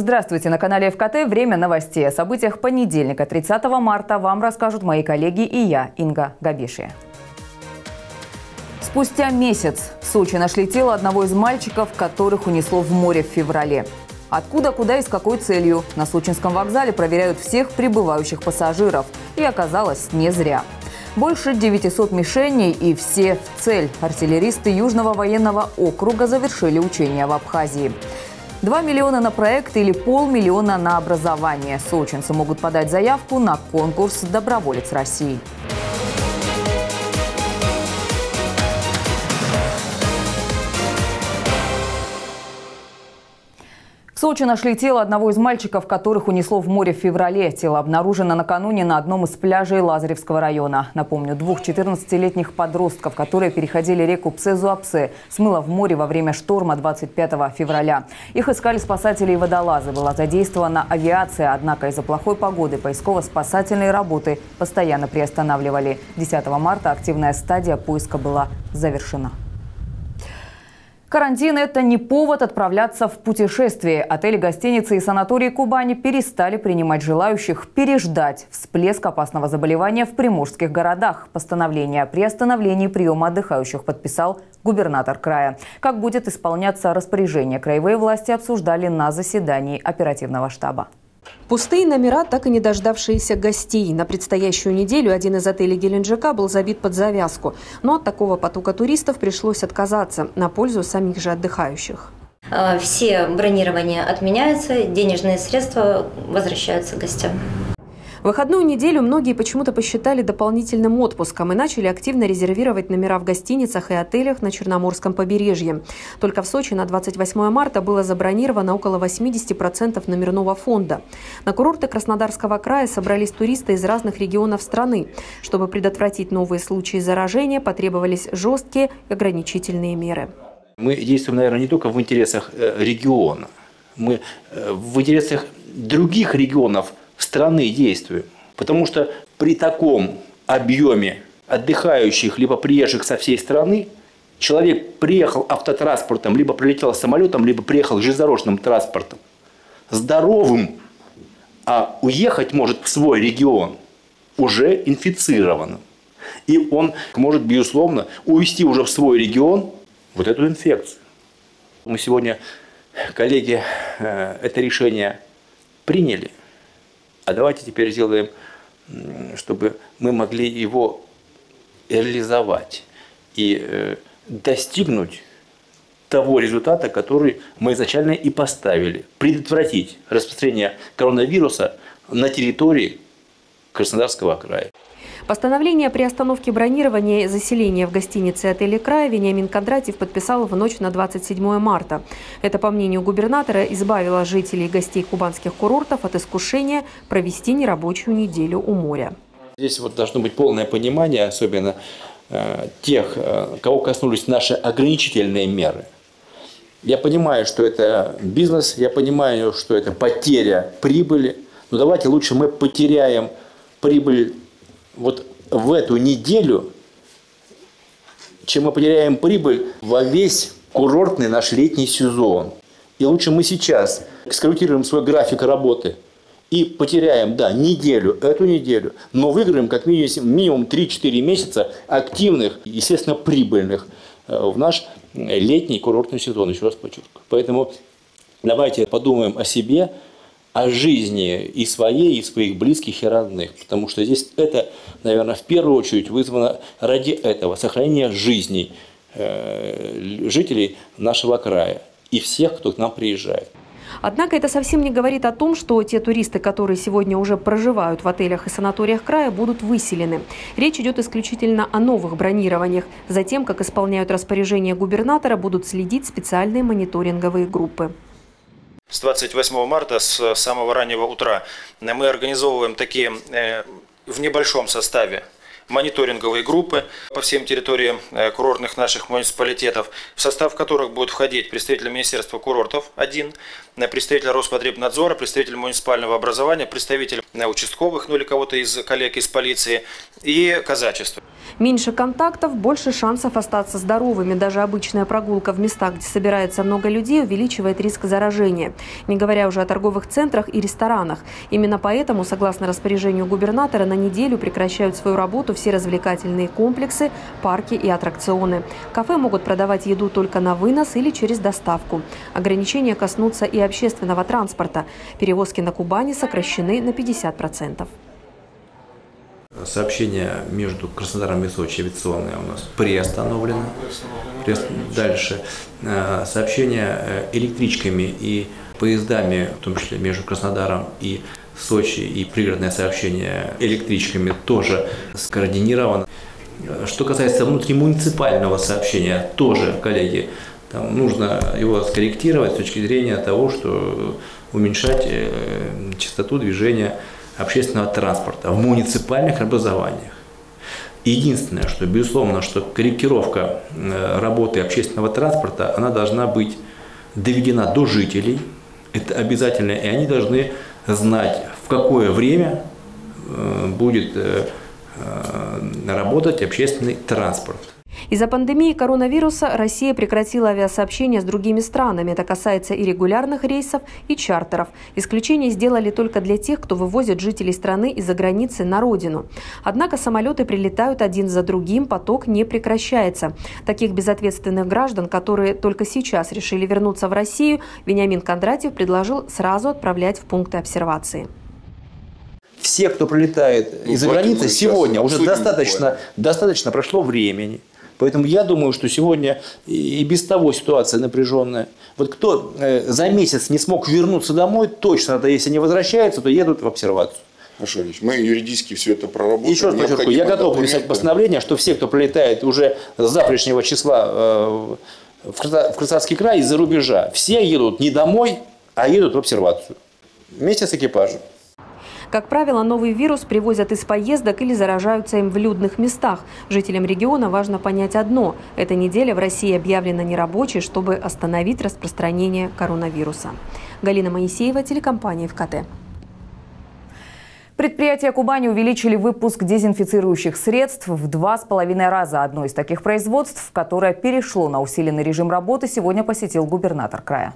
Здравствуйте, на канале ФКТ «Время новостей». О событиях понедельника, 30 марта, вам расскажут мои коллеги и я, Инга Габишия. Спустя месяц в Сочи нашли тело одного из мальчиков, которых унесло в море в феврале. Откуда, куда и с какой целью? На Сочинском вокзале проверяют всех прибывающих пассажиров. И оказалось, не зря. Больше 900 мишеней и все в цель. Артиллеристы Южного военного округа завершили учения в Абхазии. 2 миллиона на проект или полмиллиона на образование. Сочинцы могут подать заявку на конкурс «Доброволец России». Сочи нашли тело одного из мальчиков, которых унесло в море в феврале. Тело обнаружено накануне на одном из пляжей Лазаревского района. Напомню, двух 14-летних подростков, которые переходили реку Псе-Зуапсе, смыло в море во время шторма 25 февраля. Их искали спасатели и водолазы. Была задействована авиация, однако из-за плохой погоды поисково-спасательные работы постоянно приостанавливали. 10 марта активная стадия поиска была завершена. Карантин – это не повод отправляться в путешествие. Отели, гостиницы и санатории Кубани перестали принимать желающих переждать всплеск опасного заболевания в приморских городах. Постановление о приостановлении приема отдыхающих подписал губернатор края. Как будет исполняться распоряжение, краевые власти обсуждали на заседании оперативного штаба. Пустые номера, так и не дождавшиеся гостей. На предстоящую неделю один из отелей Геленджика был забит под завязку. Но от такого потока туристов пришлось отказаться на пользу самих же отдыхающих. А, все бронирования отменяются, денежные средства возвращаются гостям. Выходную неделю многие почему-то посчитали дополнительным отпуском и начали активно резервировать номера в гостиницах и отелях на Черноморском побережье. Только в Сочи на 28 марта было забронировано около 80% номерного фонда. На курорты Краснодарского края собрались туристы из разных регионов страны. Чтобы предотвратить новые случаи заражения, потребовались жесткие ограничительные меры. Мы действуем, наверное, не только в интересах э, региона, мы э, в интересах других регионов страны действуем. Потому что при таком объеме отдыхающих либо приезжих со всей страны, человек приехал автотранспортом, либо прилетел самолетом, либо приехал железнодорожным транспортом, здоровым, а уехать может в свой регион уже инфицированным. И он может, безусловно, увезти уже в свой регион вот эту инфекцию. Мы сегодня, коллеги, э, это решение приняли. А давайте теперь сделаем, чтобы мы могли его реализовать и э, достигнуть того результата, который мы изначально и поставили. Предотвратить распространение коронавируса на территории Краснодарского края. Постановление о приостановке бронирования и заселения в гостинице отеле края Вениамин Кондратьев подписал в ночь на 27 марта. Это, по мнению губернатора, избавило жителей и гостей кубанских курортов от искушения провести нерабочую неделю у моря. Здесь вот должно быть полное понимание, особенно э, тех, э, кого коснулись наши ограничительные меры. Я понимаю, что это бизнес, я понимаю, что это потеря прибыли, но давайте лучше мы потеряем прибыль вот в эту неделю, чем мы потеряем прибыль во весь курортный наш летний сезон. И лучше мы сейчас скорректируем свой график работы и потеряем, да, неделю, эту неделю, но выиграем как минимум, минимум 3-4 месяца активных, естественно, прибыльных э, в наш летний курортный сезон, еще раз подчеркиваю. Поэтому давайте подумаем о себе, о жизни и своей, и своих близких и родных. Потому что здесь это, наверное, в первую очередь вызвано ради этого, сохранения жизней э, жителей нашего края и всех, кто к нам приезжает. Однако это совсем не говорит о том, что те туристы, которые сегодня уже проживают в отелях и санаториях края, будут выселены. Речь идет исключительно о новых бронированиях. Затем, как исполняют распоряжение губернатора, будут следить специальные мониторинговые группы. С 28 марта, с самого раннего утра, мы организовываем такие э, в небольшом составе мониторинговые группы по всем территориям э, курортных наших муниципалитетов, в состав которых будут входить представитель Министерства курортов один, э, представитель Роспотребнадзора, представитель муниципального образования, представитель участковых, ну или кого-то из коллег из полиции и казачества. Меньше контактов, больше шансов остаться здоровыми. Даже обычная прогулка в местах, где собирается много людей, увеличивает риск заражения. Не говоря уже о торговых центрах и ресторанах. Именно поэтому, согласно распоряжению губернатора, на неделю прекращают свою работу все развлекательные комплексы, парки и аттракционы. Кафе могут продавать еду только на вынос или через доставку. Ограничения коснутся и общественного транспорта. Перевозки на Кубани сокращены на 50%. Сообщение между Краснодаром и Сочи авиационное у нас приостановлено. Дальше. Э, сообщение э, электричками и поездами, в том числе между Краснодаром и Сочи, и пригородное сообщение электричками тоже скоординировано. Что касается внутримуниципального сообщения, тоже, коллеги, там нужно его скорректировать с точки зрения того, что уменьшать э, частоту движения общественного транспорта в муниципальных образованиях. Единственное, что, безусловно, что корректировка э, работы общественного транспорта, она должна быть доведена до жителей. Это обязательно, и они должны знать, в какое время э, будет э, работать общественный транспорт. Из-за пандемии коронавируса Россия прекратила авиасообщение с другими странами. Это касается и регулярных рейсов, и чартеров. Исключение сделали только для тех, кто вывозит жителей страны из-за границы на родину. Однако самолеты прилетают один за другим, поток не прекращается. Таких безответственных граждан, которые только сейчас решили вернуться в Россию, Вениамин Кондратьев предложил сразу отправлять в пункты обсервации все, кто прилетает ну, из-за границы, сегодня уже достаточно, достаточно прошло времени. Поэтому я думаю, что сегодня и без того ситуация напряженная. Вот кто э, за месяц не смог вернуться домой, точно, это если не возвращаются, то едут в обсервацию. Хорошо, мы юридически все это проработаем. Еще раз подчеркну, я готов писать постановление, что все, кто прилетает уже с завтрашнего числа э, в Красавский край из-за рубежа, все едут не домой, а едут в обсервацию. Вместе с экипажем. Как правило, новый вирус привозят из поездок или заражаются им в людных местах. Жителям региона важно понять одно – эта неделя в России объявлена нерабочей, чтобы остановить распространение коронавируса. Галина Моисеева, телекомпания ВКТ. Предприятия Кубани увеличили выпуск дезинфицирующих средств в два с половиной раза. Одно из таких производств, которое перешло на усиленный режим работы, сегодня посетил губернатор края.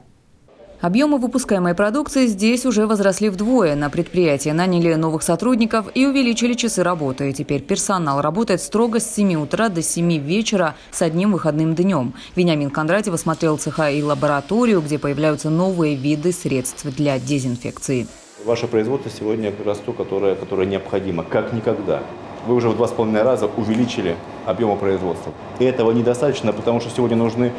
Объемы выпускаемой продукции здесь уже возросли вдвое. На предприятии наняли новых сотрудников и увеличили часы работы. Теперь персонал работает строго с 7 утра до 7 вечера с одним выходным днем. Вениамин Кондратьев осмотрел цеха и лабораторию, где появляются новые виды средств для дезинфекции. Ваше производство сегодня как раз то, которое, которое необходимо, как никогда. Вы уже в два с половиной раза увеличили объемы производства. И этого недостаточно, потому что сегодня нужны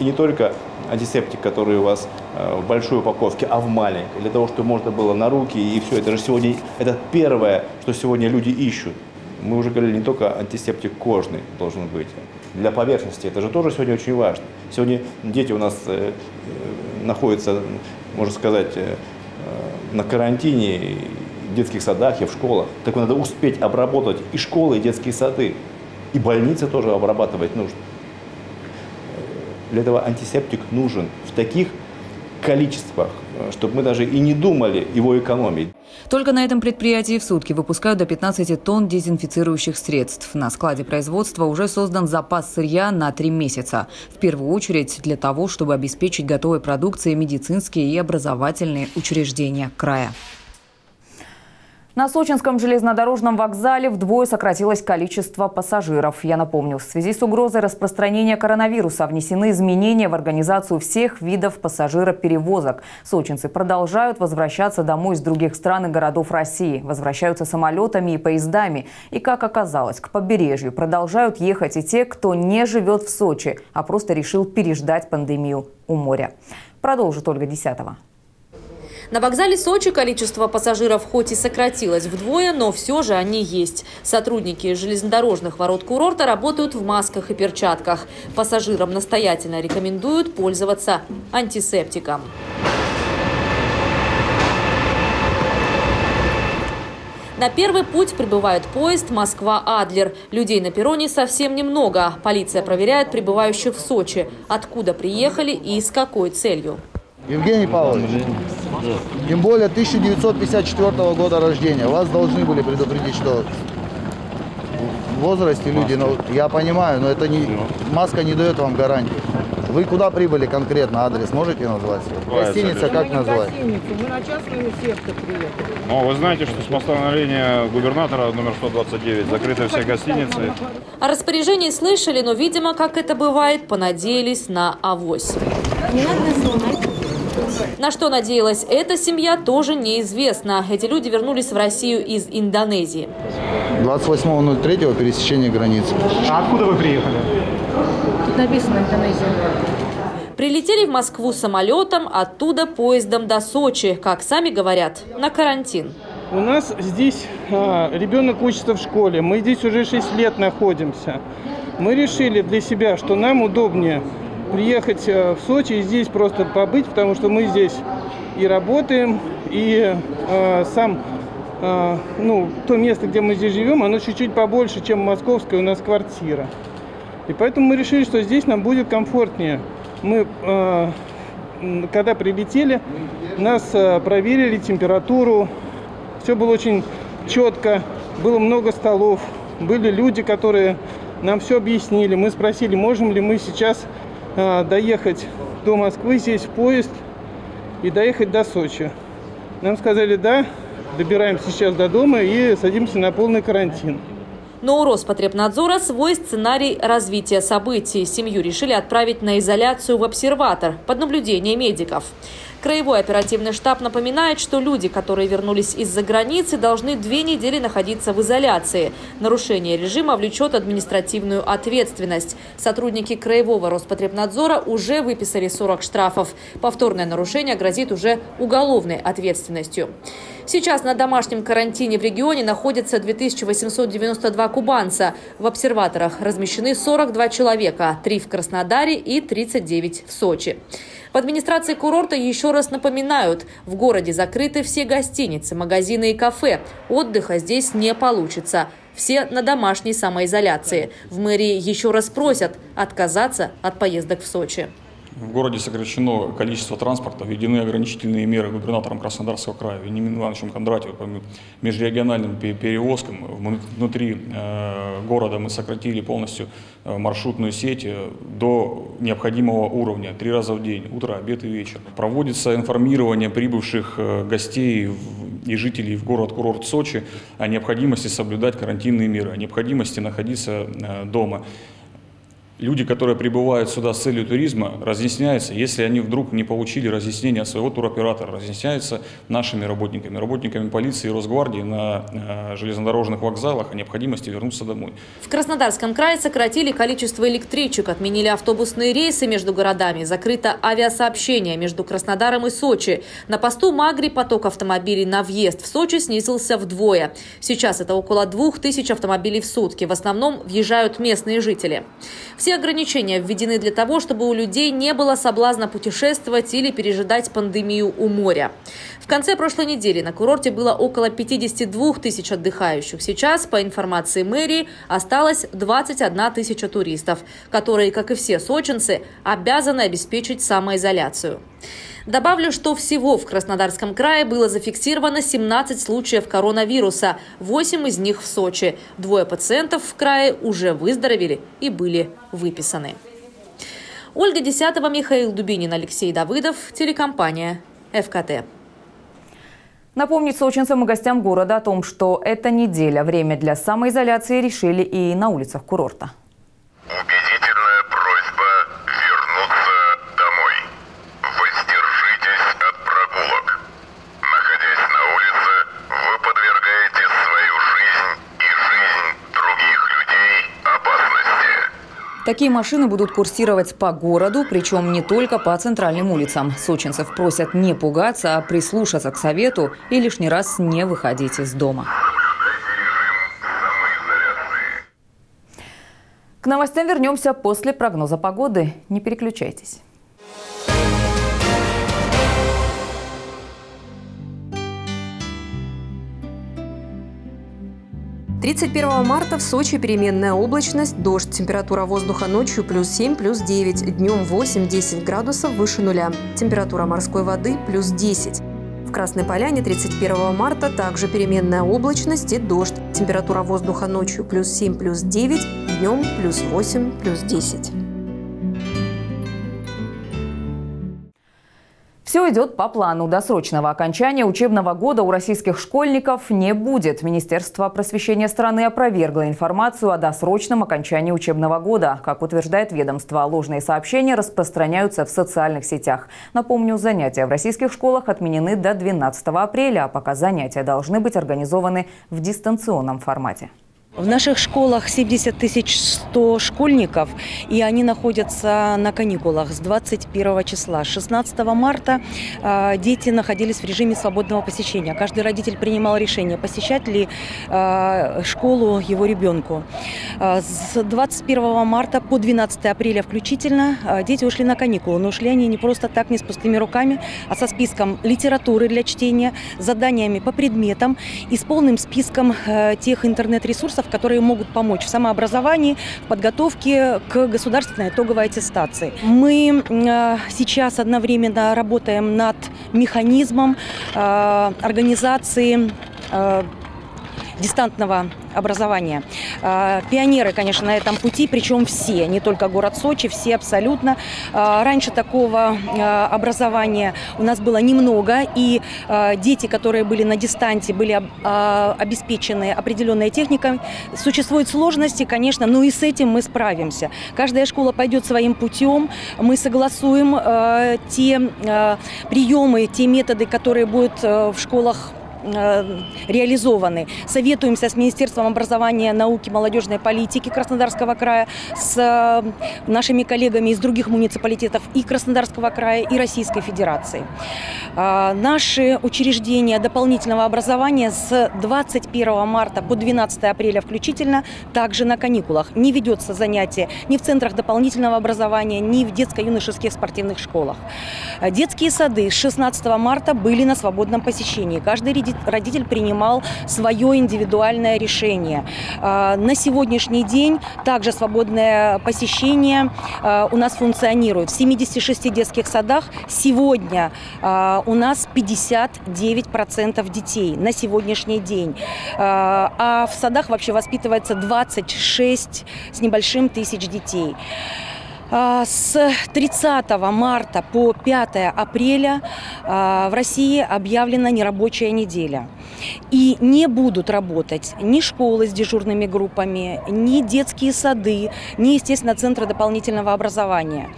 и не только антисептик, который у вас э, в большой упаковке, а в маленькой, для того, чтобы можно было на руки, и все. Это же сегодня, это первое, что сегодня люди ищут. Мы уже говорили, не только антисептик кожный должен быть. Для поверхности это же тоже сегодня очень важно. Сегодня дети у нас э, э, находятся, можно сказать, на карантине в детских садах и в школах. Так надо успеть обработать и школы, и детские сады. И больницы тоже обрабатывать нужно. Для этого антисептик нужен в таких количествах, чтобы мы даже и не думали его экономить. Только на этом предприятии в сутки выпускают до 15 тонн дезинфицирующих средств. На складе производства уже создан запас сырья на три месяца. В первую очередь для того, чтобы обеспечить готовой продукцией медицинские и образовательные учреждения края. На Сочинском железнодорожном вокзале вдвое сократилось количество пассажиров. Я напомню, в связи с угрозой распространения коронавируса внесены изменения в организацию всех видов пассажироперевозок. Сочинцы продолжают возвращаться домой из других стран и городов России. Возвращаются самолетами и поездами. И, как оказалось, к побережью продолжают ехать и те, кто не живет в Сочи, а просто решил переждать пандемию у моря. Продолжит Ольга Десятого. На вокзале Сочи количество пассажиров хоть и сократилось вдвое, но все же они есть. Сотрудники железнодорожных ворот курорта работают в масках и перчатках. Пассажирам настоятельно рекомендуют пользоваться антисептиком. На первый путь прибывает поезд Москва-Адлер. Людей на перроне совсем немного. Полиция проверяет прибывающих в Сочи. Откуда приехали и с какой целью. Евгений Павлович, тем более 1954 года рождения. Вас должны были предупредить, что возрасте люди, но я понимаю, но это не, маска не дает вам гарантии. Вы куда прибыли конкретно, адрес можете назвать? Гостиница как назвать? Мы на частную сектор приехали. Ну, вы знаете, что с постановления губернатора номер 129 закрыты все гостиницы. О распоряжении слышали, но, видимо, как это бывает, понадеялись на авось. На что надеялась эта семья, тоже неизвестно. Эти люди вернулись в Россию из Индонезии. 28.03 пересечение границы. А откуда вы приехали? Тут написано Индонезия. Прилетели в Москву самолетом, оттуда поездом до Сочи, как сами говорят, на карантин. У нас здесь а, ребенок учится в школе. Мы здесь уже 6 лет находимся. Мы решили для себя, что нам удобнее приехать а, в Сочи и здесь просто побыть, потому что мы здесь и работаем, и а, сам, а, ну, то место, где мы здесь живем, оно чуть-чуть побольше, чем московская у нас квартира. И поэтому мы решили, что здесь нам будет комфортнее. Мы, э, когда прилетели, нас э, проверили температуру. Все было очень четко. Было много столов. Были люди, которые нам все объяснили. Мы спросили, можем ли мы сейчас э, доехать до Москвы, сесть в поезд и доехать до Сочи. Нам сказали, да, добираемся сейчас до дома и садимся на полный карантин. Но у Роспотребнадзора свой сценарий развития событий. Семью решили отправить на изоляцию в обсерватор под наблюдение медиков. Краевой оперативный штаб напоминает, что люди, которые вернулись из-за границы, должны две недели находиться в изоляции. Нарушение режима влечет административную ответственность. Сотрудники Краевого Роспотребнадзора уже выписали 40 штрафов. Повторное нарушение грозит уже уголовной ответственностью. Сейчас на домашнем карантине в регионе находится 2892 кубанца. В обсерваторах размещены 42 человека, 3 в Краснодаре и 39 в Сочи. В администрации курорта еще раз напоминают, в городе закрыты все гостиницы, магазины и кафе. Отдыха здесь не получится. Все на домашней самоизоляции. В мэрии еще раз просят отказаться от поездок в Сочи. В городе сокращено количество транспорта, введены ограничительные меры губернатором Краснодарского края Вениамином Ивановичем Кондратьевым по межрегиональным пе- перевозкам. Вну- Внутри э, города мы сократили полностью э, маршрутную сеть э, до необходимого уровня, три раза в день, утро, обед и вечер. Проводится информирование прибывших гостей и жителей в город-курорт Сочи о необходимости соблюдать карантинные меры, о необходимости находиться дома. Люди, которые прибывают сюда с целью туризма, разъясняются, если они вдруг не получили разъяснения от своего туроператора, разъясняются нашими работниками, работниками полиции и Росгвардии на э, железнодорожных вокзалах о необходимости вернуться домой. В Краснодарском крае сократили количество электричек, отменили автобусные рейсы между городами, закрыто авиасообщение между Краснодаром и Сочи. На посту Магри поток автомобилей на въезд в Сочи снизился вдвое. Сейчас это около двух тысяч автомобилей в сутки. В основном въезжают местные жители. Все ограничения введены для того, чтобы у людей не было соблазна путешествовать или пережидать пандемию у моря. В конце прошлой недели на курорте было около 52 тысяч отдыхающих. Сейчас, по информации мэрии, осталось 21 тысяча туристов, которые, как и все сочинцы, обязаны обеспечить самоизоляцию. Добавлю, что всего в Краснодарском крае было зафиксировано 17 случаев коронавируса, 8 из них в Сочи. Двое пациентов в крае уже выздоровели и были выписаны. Ольга Десятого, Михаил Дубинин, Алексей Давыдов, телекомпания ФКТ. Напомнить сочинцам и гостям города о том, что эта неделя – время для самоизоляции решили и на улицах курорта. Убедительная просьба вернуться домой. Воздержитесь от прогулок. Находясь на улице, вы подвергаете свою жизнь и жизнь других людей опасности. Такие машины будут курсировать по городу, причем не только по центральным улицам. Сочинцев просят не пугаться, а прислушаться к совету и лишний раз не выходить из дома. К новостям вернемся после прогноза погоды. Не переключайтесь. 31 марта в Сочи переменная облачность, дождь, температура воздуха ночью плюс 7, плюс 9, днем 8-10 градусов выше нуля, температура морской воды плюс 10. В Красной Поляне 31 марта также переменная облачность и дождь. Температура воздуха ночью плюс 7, плюс 9, днем плюс 8, плюс 10. Все идет по плану. Досрочного окончания учебного года у российских школьников не будет. Министерство просвещения страны опровергло информацию о досрочном окончании учебного года. Как утверждает ведомство, ложные сообщения распространяются в социальных сетях. Напомню, занятия в российских школах отменены до 12 апреля, а пока занятия должны быть организованы в дистанционном формате. В наших школах 70 тысяч 100 школьников, и они находятся на каникулах с 21 числа. 16 марта э, дети находились в режиме свободного посещения. Каждый родитель принимал решение, посещать ли э, школу его ребенку. Э, с 21 марта по 12 апреля включительно дети ушли на каникулы. Но ушли они не просто так, не с пустыми руками, а со списком литературы для чтения, заданиями по предметам и с полным списком э, тех интернет-ресурсов, ресурсов, которые могут помочь в самообразовании, в подготовке к государственной итоговой аттестации. Мы э, сейчас одновременно работаем над механизмом э, организации э, дистантного образования. А, пионеры, конечно, на этом пути, причем все, не только город Сочи, все абсолютно. А, раньше такого а, образования у нас было немного, и дети, которые были на дистанте, были обеспечены определенной техникой. Существуют сложности, конечно, но и с этим мы справимся. Каждая школа пойдет своим путем, мы согласуем те приемы, те методы, которые будут в школах Э, реализованы. Советуемся с Министерством образования, науки, молодежной политики Краснодарского края, с э, нашими коллегами из других муниципалитетов и Краснодарского края, и Российской Федерации. Э, наши учреждения дополнительного образования с 21 марта по 12 апреля включительно также на каникулах. Не ведется занятие ни в центрах дополнительного образования, ни в детско-юношеских спортивных школах. Детские сады с 16 марта были на свободном посещении. Каждый родитель принимал свое индивидуальное решение. А, на сегодняшний день также свободное посещение а, у нас функционирует. В 76 детских садах сегодня а, у нас 59% детей на сегодняшний день. А в садах вообще воспитывается 26 с небольшим тысяч детей. А, с 30 марта по 5 апреля а, в России объявлена нерабочая неделя. И не будут работать ни школы с дежурными группами, ни детские сады, ни, естественно, центры дополнительного образования.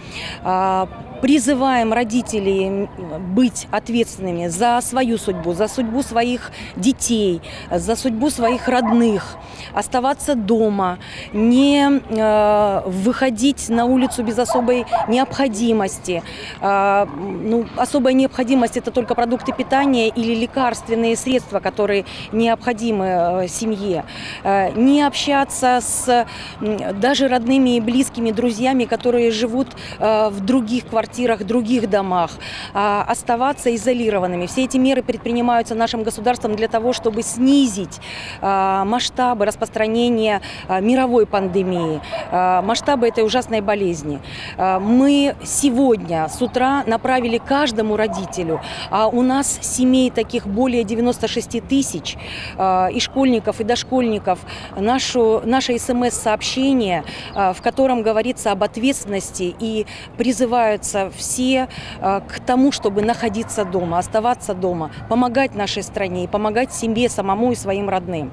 Призываем родителей быть ответственными за свою судьбу, за судьбу своих детей, за судьбу своих родных, оставаться дома, не э, выходить на улицу без особой необходимости. Э, ну, особая необходимость – это только продукты питания или лекарственные средства, которые необходимы э, семье. Э, не общаться с даже родными и близкими друзьями, которые живут э, в других квартирах, квартирах, других домах, а, оставаться изолированными. Все эти меры предпринимаются нашим государством для того, чтобы снизить а, масштабы распространения а, мировой пандемии, масштабы этой ужасной болезни. Мы сегодня с утра направили каждому родителю, а у нас семей таких более 96 тысяч, и школьников, и дошкольников, нашу, наше смс-сообщение, в котором говорится об ответственности и призываются все э, к тому, чтобы находиться дома, оставаться дома, помогать нашей стране, помогать себе самому и своим родным.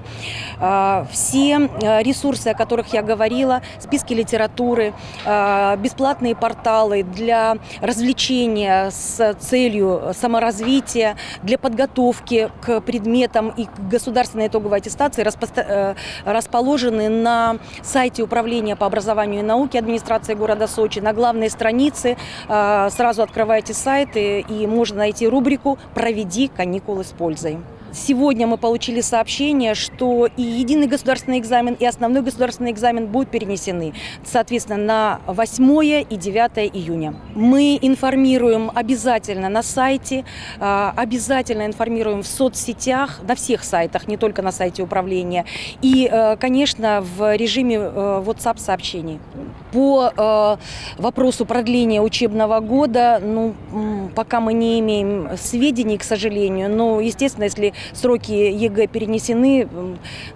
Э, все э, ресурсы, о которых я говорила, списки литературы, бесплатные порталы для развлечения с целью саморазвития, для подготовки к предметам и к государственной итоговой аттестации расположены на сайте Управления по образованию и науке администрации города Сочи, на главной странице сразу открываете сайт и можно найти рубрику «Проведи каникулы с пользой». Сегодня мы получили сообщение, что и единый государственный экзамен, и основной государственный экзамен будут перенесены, соответственно, на 8 и 9 июня. Мы информируем обязательно на сайте, а, обязательно информируем в соцсетях, на всех сайтах, не только на сайте управления, и, э, конечно, в режиме э, WhatsApp сообщений. По э, вопросу продления учебного года, ну, пока мы не имеем сведений, к сожалению. Но, естественно, если сроки ЕГЭ перенесены,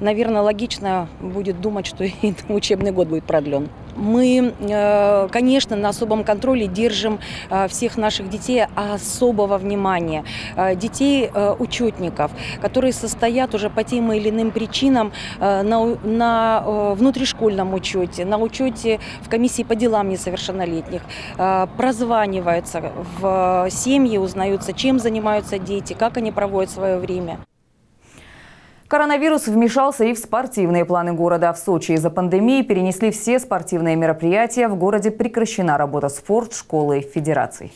наверное, логично будет думать, что и учебный год будет продлен. Мы, э, конечно, на особом контроле держим э, всех наших детей особого внимания. Э, детей учетников, которые состоят уже по тем или иным причинам на, на внутришкольном учете, на учете в комиссии по делам несовершеннолетних. Прозваниваются в семьи, узнаются, чем занимаются дети, как они проводят свое время. Коронавирус вмешался и в спортивные планы города. В Сочи из-за пандемии перенесли все спортивные мероприятия. В городе прекращена работа спорт, школы и федераций.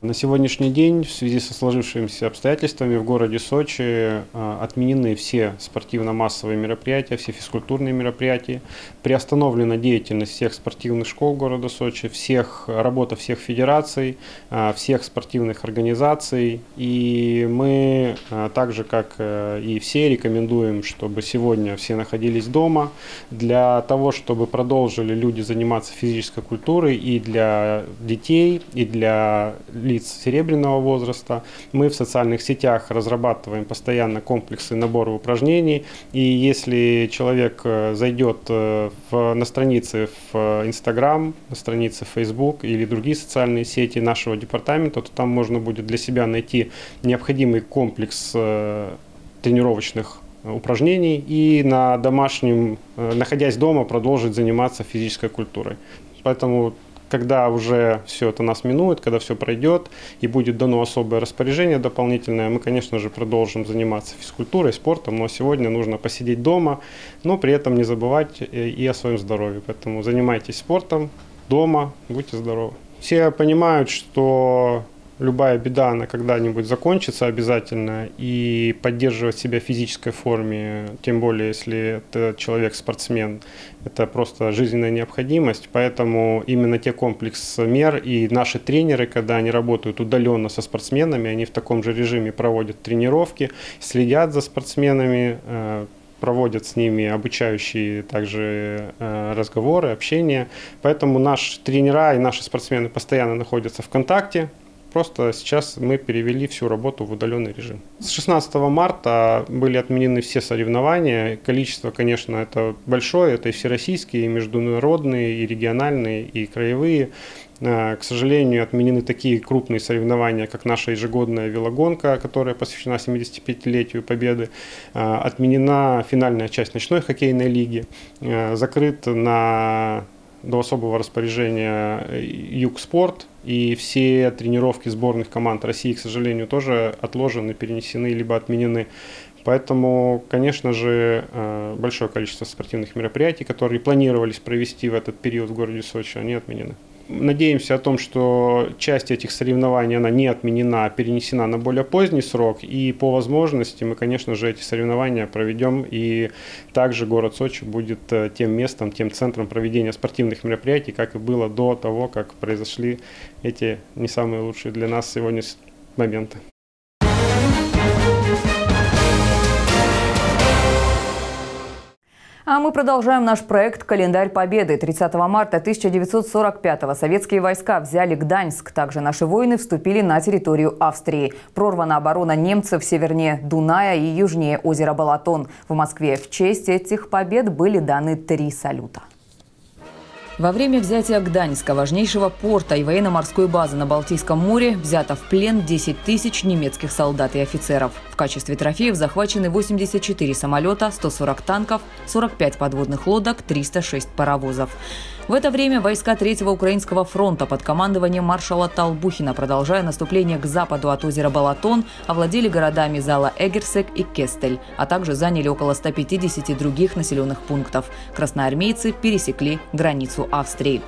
На сегодняшний день в связи со сложившимися обстоятельствами в городе Сочи э, отменены все спортивно-массовые мероприятия, все физкультурные мероприятия, приостановлена деятельность всех спортивных школ города Сочи, всех, работа всех федераций, э, всех спортивных организаций. И мы, э, так же как и все, рекомендуем, чтобы сегодня все находились дома, для того, чтобы продолжили люди заниматься физической культурой и для детей, и для лиц серебряного возраста. Мы в социальных сетях разрабатываем постоянно комплексы набора упражнений. И если человек э, зайдет э, в, на страницы в Instagram, на страницы в Facebook или другие социальные сети нашего департамента, то там можно будет для себя найти необходимый комплекс э, тренировочных упражнений и на домашнем, находясь дома, продолжить заниматься физической культурой. Поэтому когда уже все это нас минует, когда все пройдет и будет дано особое распоряжение дополнительное, мы, конечно же, продолжим заниматься физкультурой, спортом, но сегодня нужно посидеть дома, но при этом не забывать и о своем здоровье. Поэтому занимайтесь спортом дома, будьте здоровы. Все понимают, что любая беда, она когда-нибудь закончится обязательно, и поддерживать себя в физической форме, тем более, если это человек-спортсмен, это просто жизненная необходимость, поэтому именно те комплекс мер и наши тренеры, когда они работают удаленно со спортсменами, они в таком же режиме проводят тренировки, следят за спортсменами, э, проводят с ними обучающие также э, разговоры, общение. Поэтому наши тренера и наши спортсмены постоянно находятся в контакте, Просто сейчас мы перевели всю работу в удаленный режим. С 16 марта были отменены все соревнования. Количество, конечно, это большое. Это и всероссийские, и международные, и региональные, и краевые. Э, к сожалению, отменены такие крупные соревнования, как наша ежегодная велогонка, которая посвящена 75-летию Победы. Э, отменена финальная часть ночной хоккейной лиги. Э, закрыт на до особого распоряжения Югспорт, и все тренировки сборных команд России, к сожалению, тоже отложены, перенесены, либо отменены. Поэтому, конечно же, э, большое количество спортивных мероприятий, которые планировались провести в этот период в городе Сочи, они отменены. Надеемся о том, что часть этих соревнований она не отменена, а перенесена на более поздний срок. И по возможности мы, конечно же, эти соревнования проведем. И также город Сочи будет э, тем местом, тем центром проведения спортивных мероприятий, как и было до того, как произошли эти не самые лучшие для нас сегодня моменты. А мы продолжаем наш проект «Календарь Победы». 30 марта 1945-го советские войска взяли Гданьск. Также наши воины вступили на территорию Австрии. Прорвана оборона немцев севернее Дуная и южнее озера Балатон. В Москве в честь этих побед были даны три салюта. Во время взятия Гданьска, важнейшего порта и военно-морской базы на Балтийском море, взято в плен 10 тысяч немецких солдат и офицеров. В качестве трофеев захвачены 84 самолета, 140 танков, 45 подводных лодок, 306 паровозов. В это время войска Третьего Украинского фронта под командованием маршала Талбухина, продолжая наступление к западу от озера Балатон, овладели городами Зала Эгерсек и Кестель, а также заняли около 150 других населенных пунктов. Красноармейцы пересекли границу Австрии.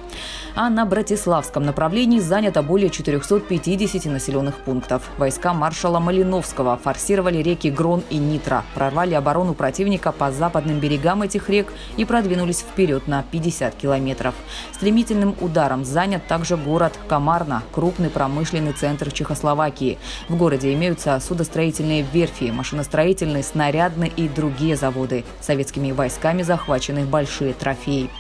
А на Братиславском направлении занято более 450 населенных пунктов. Войска маршала Малиновского форсировали реки Грон и Нитра, прорвали оборону противника по западным берегам этих рек и продвинулись вперед на 50 километров километров. Стремительным ударом занят также город Камарна, крупный промышленный центр Чехословакии. В городе имеются судостроительные верфи, машиностроительные, снарядные и другие заводы. Советскими войсками захвачены большие трофеи.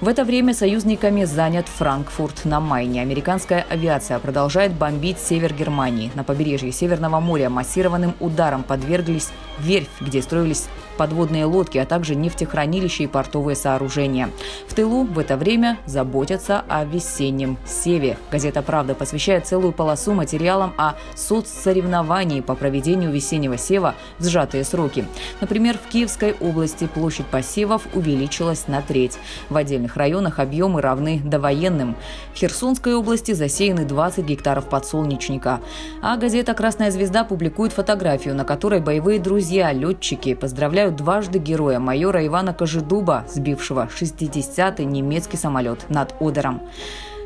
В это время союзниками занят Франкфурт на Майне. Американская авиация продолжает бомбить север Германии. На побережье Северного моря массированным ударом подверглись верфь, где строились подводные лодки, а также нефтехранилища и портовые сооружения. В тылу в это время заботятся о весеннем севе. Газета «Правда» посвящает целую полосу материалам о соцсоревновании по проведению весеннего сева в сжатые сроки. Например, в Киевской области площадь посевов увеличилась на треть. В отдельных районах объемы равны довоенным. В Херсонской области засеяны 20 гектаров подсолнечника. А газета «Красная звезда» публикует фотографию, на которой боевые друзья, летчики поздравляют дважды героя майора Ивана Кожедуба, сбившего 60-й немецкий самолет над Одером.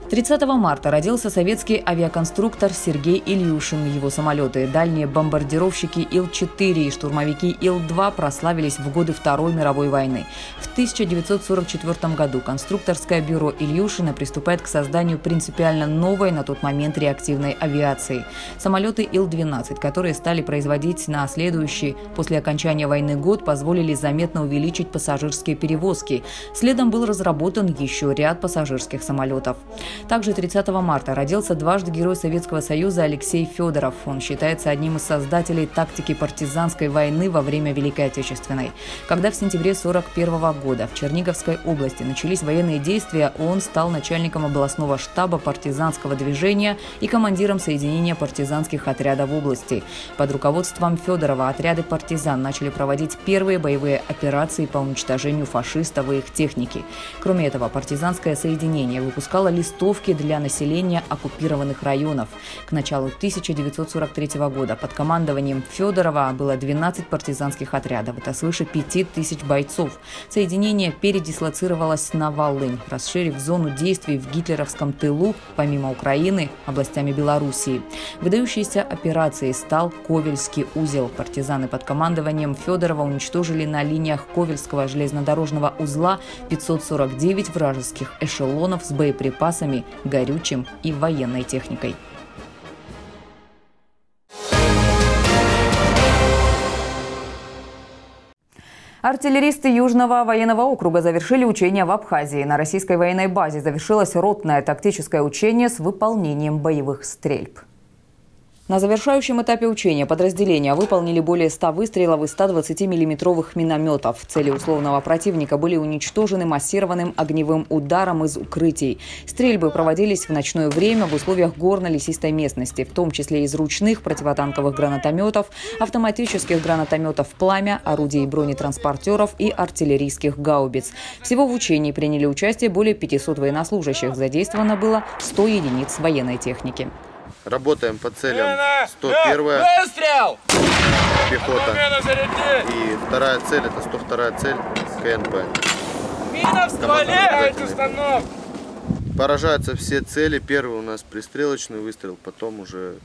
30 марта родился советский авиаконструктор Сергей Ильюшин. Его самолеты, дальние бомбардировщики Ил-4 и штурмовики Ил-2 прославились в годы Второй мировой войны. В 1944 году конструкторское бюро Ильюшина приступает к созданию принципиально новой на тот момент реактивной авиации. Самолеты Ил-12, которые стали производить на следующий после окончания войны год, позволили заметно увеличить пассажирские перевозки. Следом был разработан еще ряд пассажирских самолетов. Также 30 марта родился дважды Герой Советского Союза Алексей Федоров. Он считается одним из создателей тактики партизанской войны во время Великой Отечественной. Когда в сентябре 1941 года в Черниговской области начались военные действия, он стал начальником областного штаба партизанского движения и командиром соединения партизанских отрядов области. Под руководством Федорова отряды партизан начали проводить первые боевые операции по уничтожению фашистов и их техники. Кроме этого, партизанское соединение выпускало листовки листовки для населения оккупированных районов. К началу 1943 года под командованием Федорова было 12 партизанских отрядов. Это свыше 5000 бойцов. Соединение передислоцировалось на Волынь, расширив зону действий в гитлеровском тылу, помимо Украины, областями Белоруссии. Выдающейся операцией стал Ковельский узел. Партизаны под командованием Федорова уничтожили на линиях Ковельского железнодорожного узла 549 вражеских эшелонов с боеприпасами боеприпасами, горючим и военной техникой. Артиллеристы Южного военного округа завершили учения в Абхазии. На российской военной базе завершилось ротное тактическое учение с выполнением боевых стрельб. На завершающем этапе учения подразделения выполнили более 100 выстрелов из 120 миллиметровых минометов. Цели условного противника были уничтожены массированным огневым ударом из укрытий. Стрельбы проводились в ночное время в условиях горно-лесистой местности, в том числе из ручных противотанковых гранатометов, автоматических гранатометов «Пламя», орудий бронетранспортеров и артиллерийских гаубиц. Всего в учении приняли участие более 500 военнослужащих. Задействовано было 100 единиц военной техники. Работаем по целям 101 Выстрел! пехота. И вторая цель, это 102 цель КНП. Мина в стволе! Поражаются все цели. Первый у нас пристрелочный выстрел, потом уже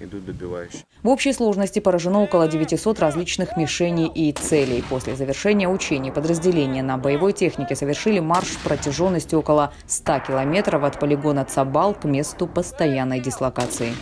идут добивающие. В общей сложности поражено около 900 различных мишеней и целей. После завершения учений подразделения на боевой технике совершили марш протяженностью около 100 километров от полигона Цабал к месту постоянной дислокации.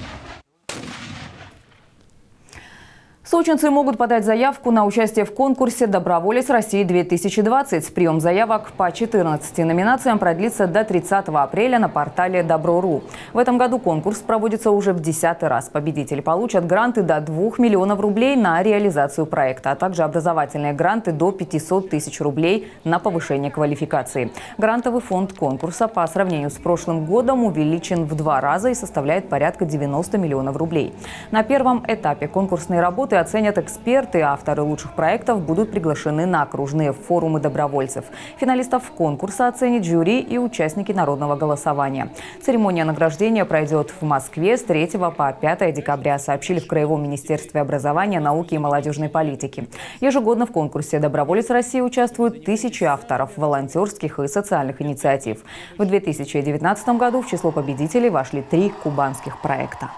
Сочинцы могут подать заявку на участие в конкурсе «Доброволец России-2020». Прием заявок по 14 номинациям продлится до 30 апреля на портале Добро.ру. В этом году конкурс проводится уже в десятый раз. Победители получат гранты до 2 миллионов рублей на реализацию проекта, а также образовательные гранты до 500 тысяч рублей на повышение квалификации. Грантовый фонд конкурса по сравнению с прошлым годом увеличен в два раза и составляет порядка 90 миллионов рублей. На первом этапе конкурсные работы оценят эксперты. Авторы лучших проектов будут приглашены на окружные форумы добровольцев. Финалистов конкурса оценит жюри и участники народного голосования. Церемония награждения пройдет в Москве с 3 по 5 декабря, сообщили в Краевом министерстве образования, науки и молодежной политики. Ежегодно в конкурсе «Доброволец России» участвуют тысячи авторов волонтерских и социальных инициатив. В 2019 году в число победителей вошли три кубанских проекта.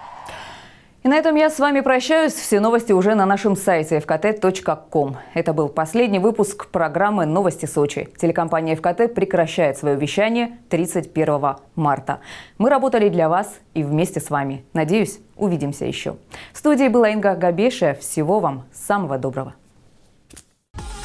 И на этом я с вами прощаюсь. Все новости уже на нашем сайте fkt.com. Это был последний выпуск программы «Новости Сочи». Телекомпания ФКТ прекращает свое вещание 31 марта. Мы работали для вас и вместе с вами. Надеюсь, увидимся еще. В студии была Инга Габеша. Всего вам самого доброго.